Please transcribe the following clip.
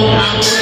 Wow.